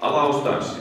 Alaus Tarsi